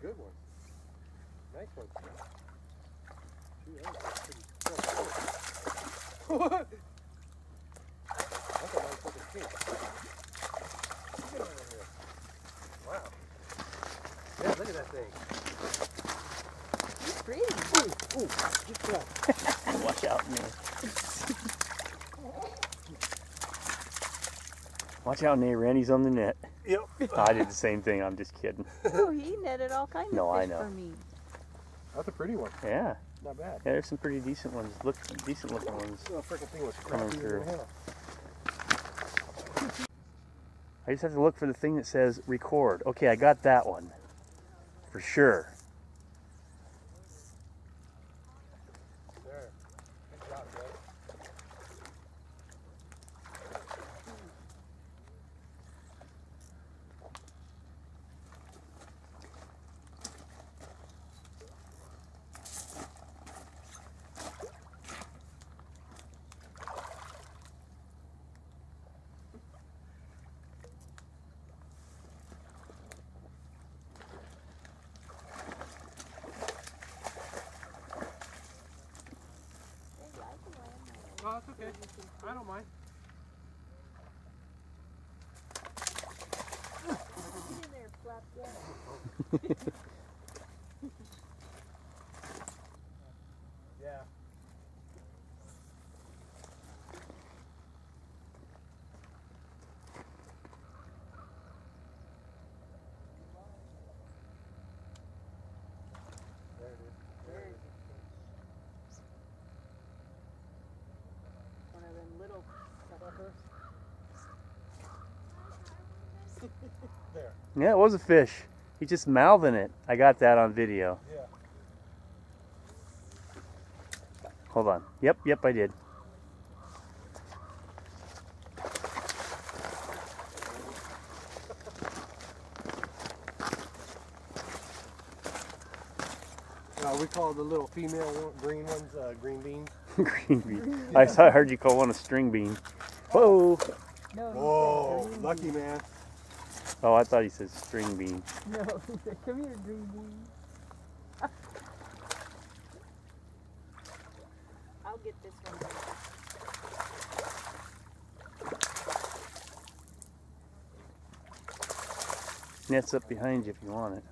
good one. Nice one. Gee, that was pretty tough. What? That's a nice looking fish. Get out of here. Wow. Yeah, look at that thing. He's pretty. Ooh, ooh, get that. Watch out, man. Watch out, Nate. Randy's on the net. Yep. I did the same thing. I'm just kidding. Oh, he netted all kinds No, of I fish know. for me. That's a pretty one. Yeah. Not bad. Yeah, there's some pretty decent ones. Look, decent looking ones. This little freaking thing was Coming through. I just have to look for the thing that says record. Okay, I got that one. For sure. There. Good job, bud. Oh, that's okay. I don't mind. Get in there, flapjack. Yeah. There it is. There it is. One of them little suckers. There. Yeah, it was a fish. He's just mouthing it. I got that on video. Yeah. Hold on. Yep, yep, I did. Uh, we call the little female one, green ones uh, green beans. Green bean. I saw, I heard you call one a string bean. Whoa. No, Whoa, lucky man. Oh, I thought he said string bean. No, he said, come here, green bean. I'll get this one. Net's up behind you if you want it.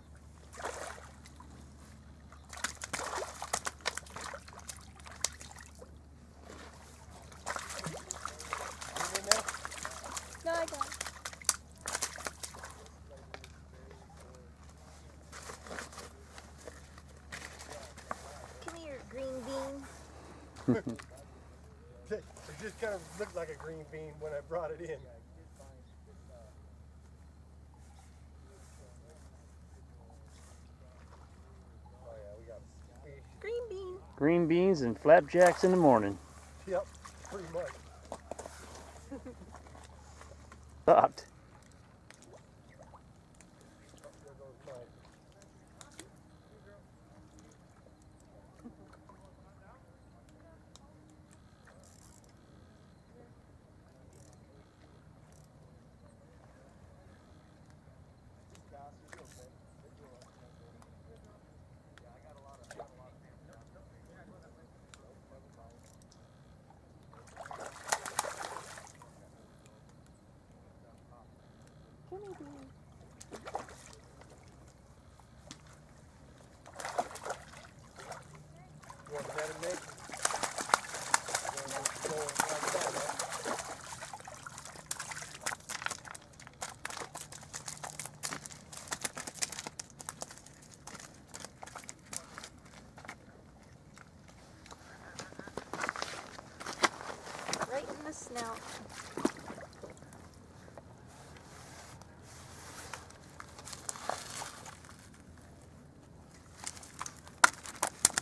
Get in there. No, I got it. Come here, green bean. It just kind of looked like a green bean when I brought it in. Oh yeah, we got fish. Green bean. Green beans and flapjacks in the morning. Yep, pretty much. Stopped. There goes mine. Come here, bean. You want to bet it, Nick? You wanna just go like that, huh? Right in the snout.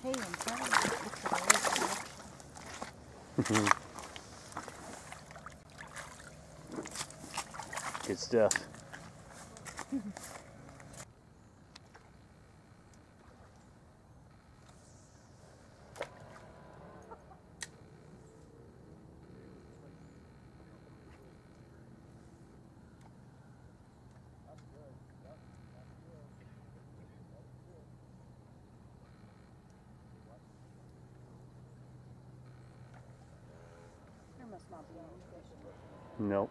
Hey, I'm telling you, it's always Good stuff. Nope.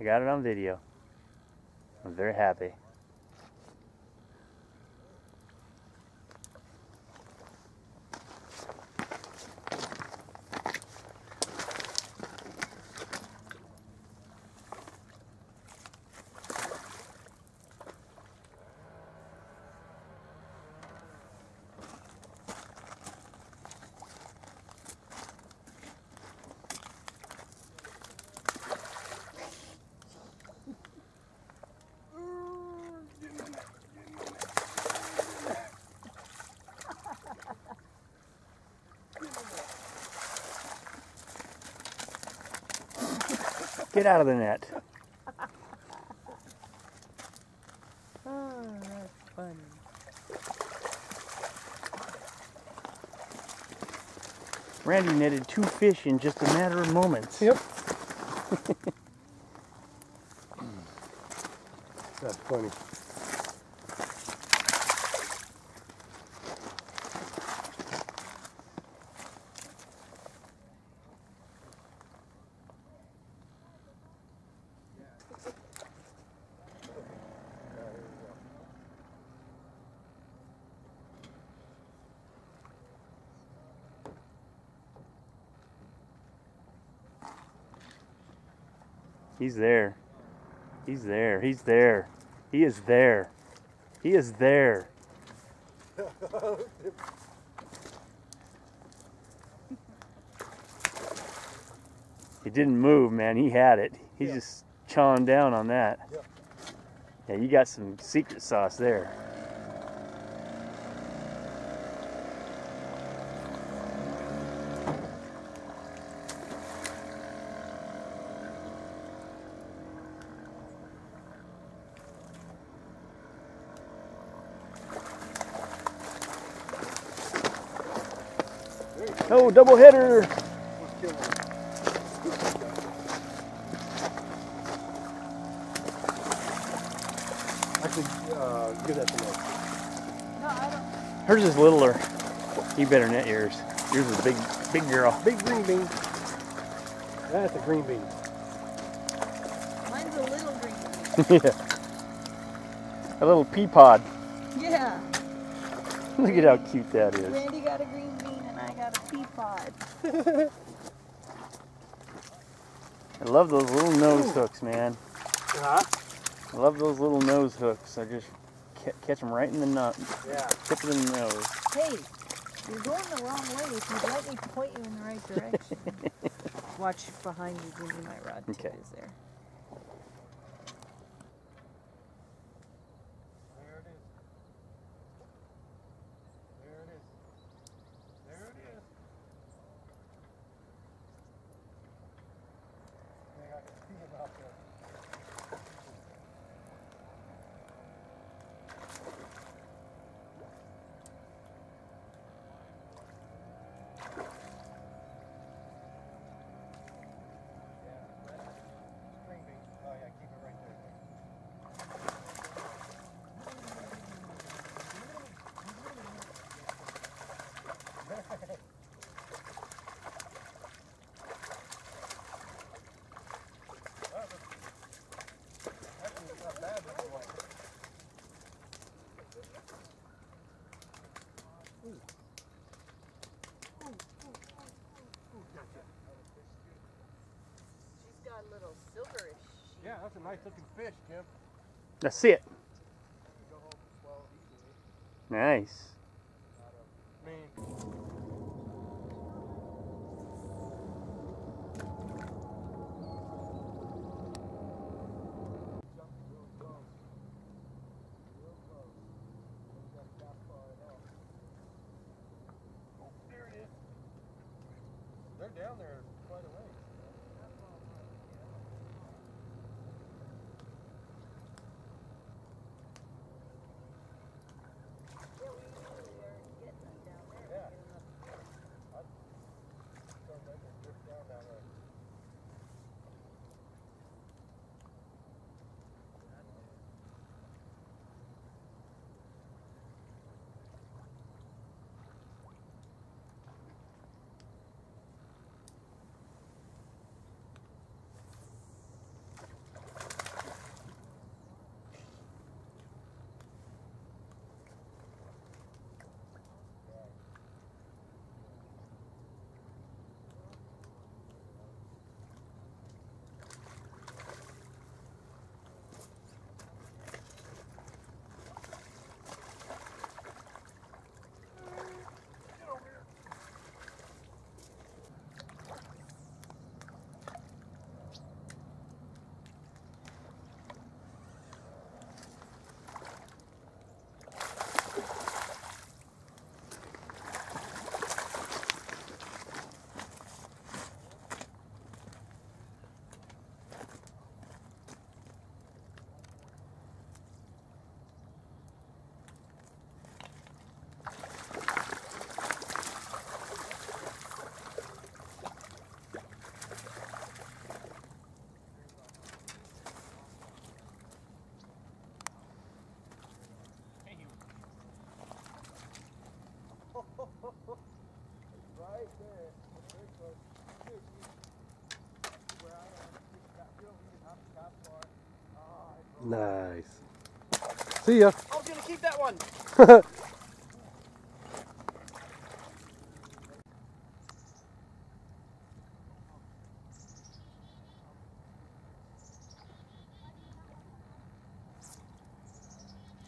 I got it on video. I'm very happy. Get out of the net. Oh, that's fun. Randy netted two fish in just a matter of moments. Yep. That's funny. He's there. He's there. He's there. He is there. He is there. He didn't move, man. He had it. He's Yeah. just chawing down on that. Yep. Yeah, you got some secret sauce there. Oh, double header. go. Let's kill him. Actually, uh, give that to me. No, I don't. Hers is littler. You better net yours. Yours is big, big girl. Big green bean. That's a green bean. Mine's a little green. bean. yeah. A little pea pod. Yeah. Look at how cute that is. Randy got a green bean and I got pod. I love those little nose hooks, man. Huh? I love those little nose hooks. I just ca- catch them right in the nut, Yeah. tip of the nose. Hey, you're going the wrong way. If you'd let me point you in the right direction. Watch behind you. Give me my rod Okay. is there. There it is. There it is. There it is. Dang, I can see him out there. Green bean. Oh yeah, keep it right there. Actually, it's not bad looking one. She's got a little silverish. Yeah, that's a nice looking fish, Jim. That's it. Go home and swallow easily. Nice. Nice. See ya. I was going to keep that one.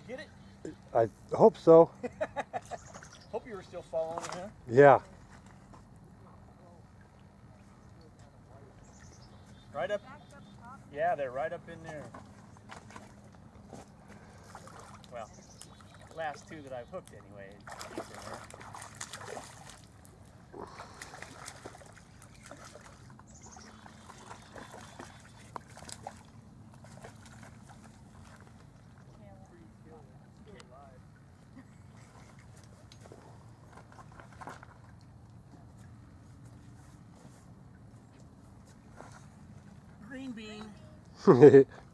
Get it? I hope so. hope you were still following, huh? Yeah. Right up. Yeah, they're right up in there. Well, last two that I've hooked anyway. ねえ。